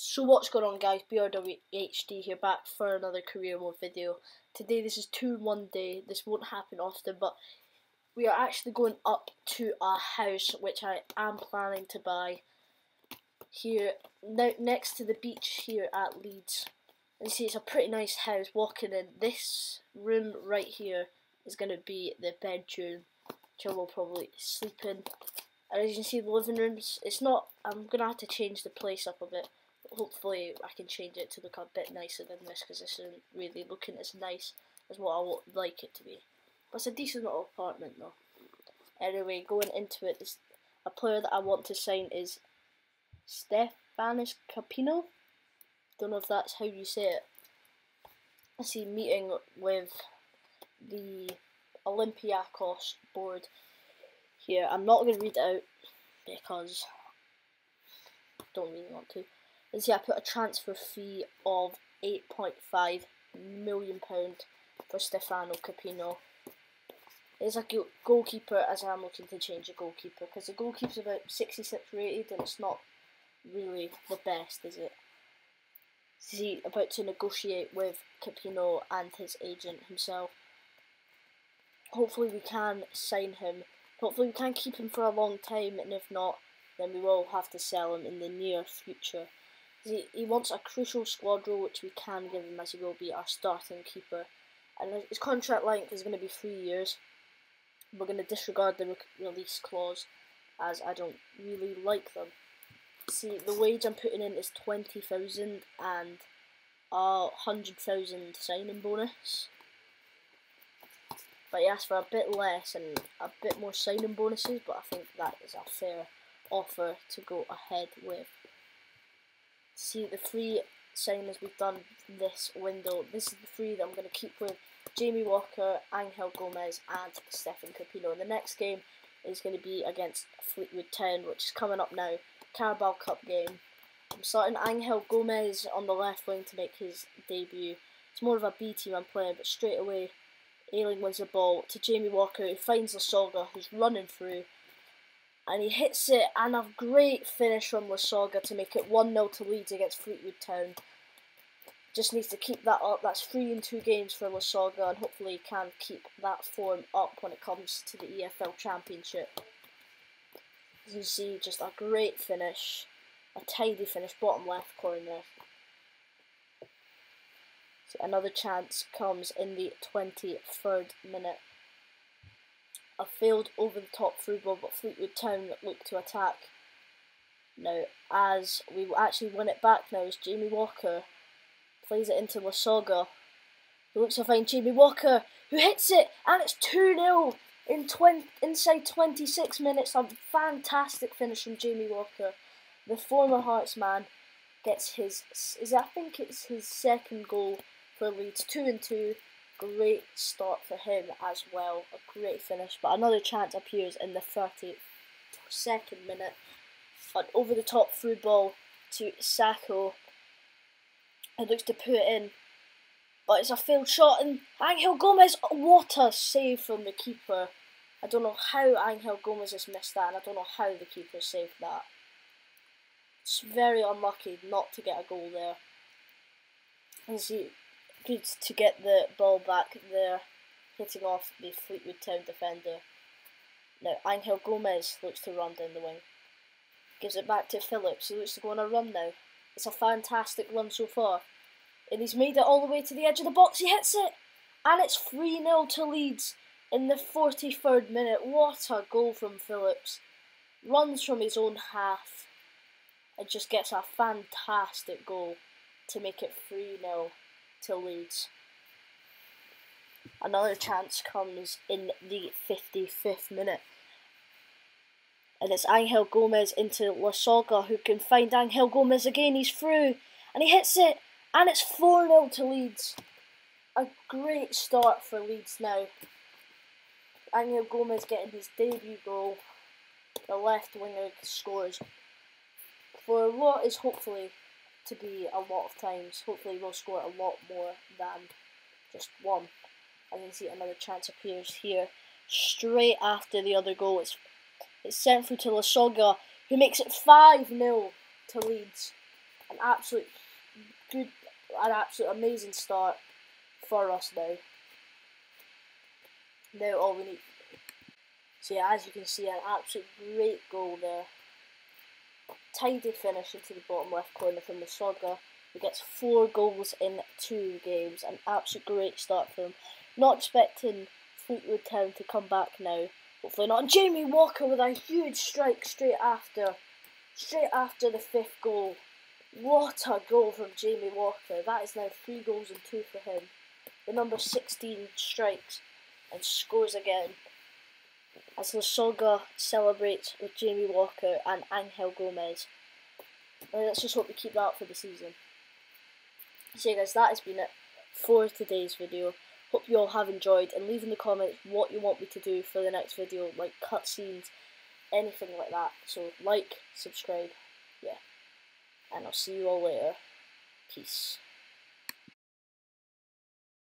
So what's going on guys, BRWHD here back for another career mode video. Today this is 2-1 day, this won't happen often but we are actually going up to a house which I am planning to buy here ne next to the beach here at Leeds. And you see it's a pretty nice house walking in. This room right here is going to be the bedroom which I will probably sleep in. And as you can see the living rooms, it's not, I'm going to have to change the place up a bit hopefully I can change it to look a bit nicer than this because this isn't really looking as nice as what I would like it to be. But it's a decent little apartment though. Anyway, going into it, this, a player that I want to sign is Stefanos Kapino. Don't know if that's how you say it. I see meeting with the Olympiacos board here. I'm not going to read it out because I don't really want to is yeah, I put a transfer fee of £8.5 million for Stefano Kapino. He's a goalkeeper as I'm looking to change a goalkeeper because the goalkeeper's about 66 rated and it's not really the best, is it? Is he about to negotiate with Kapino and his agent himself? Hopefully we can sign him. Hopefully we can keep him for a long time and if not, then we will have to sell him in the near future. He, he wants a crucial squad role, which we can give him as he will be our starting keeper. And his contract length is going to be three years. We're going to disregard the re release clause, as I don't really like them. See, the wage I'm putting in is 20,000 and a 100,000 signing bonus. But he asked for a bit less and a bit more signing bonuses, but I think that is a fair offer to go ahead with see the three same as we've done this window. This is the three that I'm going to keep with Jamie Walker, Angel Gomez, and Stefan Kapino. And the next game is going to be against Fleetwood Town, which is coming up now. Carabao Cup game. I'm starting Angel Gomez on the left wing to make his debut. It's more of a B team I'm playing, but straight away, Ayling wins the ball to Jamie Walker, who finds Lasogga, who's running through and he hits it and a great finish from Lasogga to make it 1-0 to Leeds against Fleetwood Town. Just needs to keep that up. That's three in two games for Lasogga and hopefully he can keep that form up when it comes to the EFL Championship. As you see, just a great finish. A tidy finish, bottom left corner. So another chance comes in the 23rd minute a failed over the top through ball, but Fleetwood Town look to attack. Now, as we actually win it back now, as Jamie Walker plays it into Lasogga. He looks to find Jamie Walker, who hits it, and it's 2 0 in 20, inside 26 minutes. A fantastic finish from Jamie Walker. The former Hearts man gets his, is I think it's his second goal for Leeds, 2 and 2 great start for him as well. A great finish, but another chance appears in the 32nd minute. An over the top through ball to Sako. It looks to put it in, but it's a failed shot. And Angel Gomez, what a save from the keeper! I don't know how Angel Gomez has missed that, and I don't know how the keeper saved that. It's very unlucky not to get a goal there. And see, good to get the ball back there, hitting off the Fleetwood Town defender. Now, Angel Gomez looks to run down the wing. Gives it back to Phillips, who looks to go on a run now. It's a fantastic run so far. And he's made it all the way to the edge of the box. He hits it! And it's 3 0 to Leeds in the 43rd minute. What a goal from Phillips. Runs from his own half and just gets a fantastic goal to make it 3 0 to Leeds. Another chance comes in the 55th minute. And it's Angel Gomez into Lasogga who can find Angel Gomez again. He's through and he hits it and it's 4 0 to Leeds. A great start for Leeds now. Angel Gomez getting his debut goal. The left winger scores for what is hopefully to be a lot of times. Hopefully we'll score a lot more than just one. And you see another chance appears here. Straight after the other goal, it's, it's sent through to Lasogga, who makes it 5-0 to Leeds. an absolute good, an absolute amazing start for us now. Now all we need. So yeah, as you can see, an absolute great goal there. Tidy finish into the bottom left corner from Lasogga, who gets four goals in two games. An absolute great start for him. Not expecting Fleetwood Town to come back now. Hopefully not. Jamie Walker with a huge strike straight after, straight after the fifth goal. What a goal from Jamie Walker. That is now three goals and two for him. The number 16 strikes and scores again. As Lasogga celebrates with Jamie Walker and Angel Gomez. And let's just hope we keep that for the season. So guys, that has been it for today's video. Hope you all have enjoyed and leave in the comments what you want me to do for the next video, like cutscenes, anything like that. So like, subscribe, yeah. And I'll see you all later. Peace.